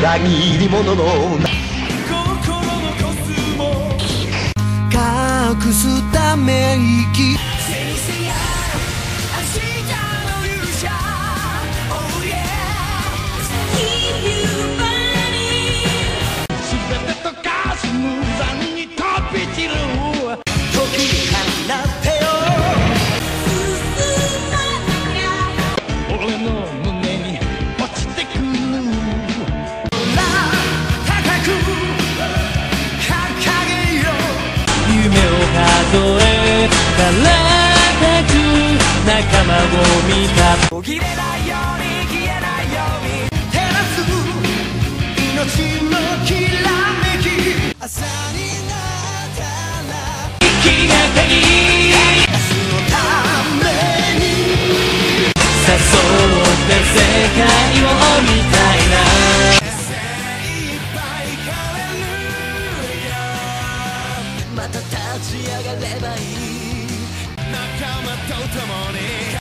裏切り者の心のコスモ隠すため息。間を見た。途切れないように消えないように照らす。命のきらめき朝になったら気がかり明日のために誘って世界を見たいな。また立ち上がればいいと共に